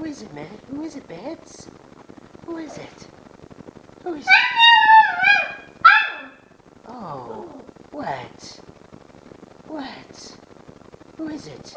Who is it, man? Who is it, Babs? Who is it? Who is it? Oh, what? What? Who is it?